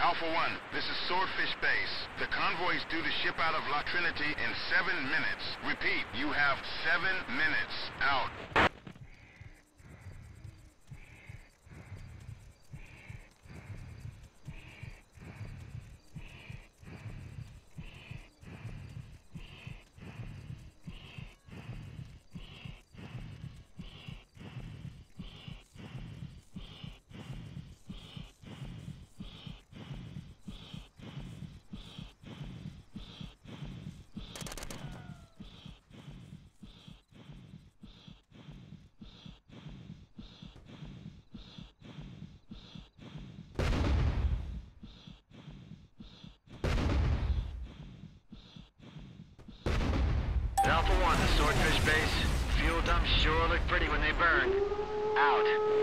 Alpha 1, this is Swordfish Base. The convoy is due to ship out of La Trinite in seven minutes. Repeat, you have seven minutes. Out. Alpha 1, the Swordfish Base. Fuel dumps sure look pretty when they burn. Out.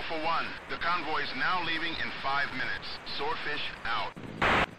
Alpha 1, the convoy is now leaving in five minutes. Swordfish out.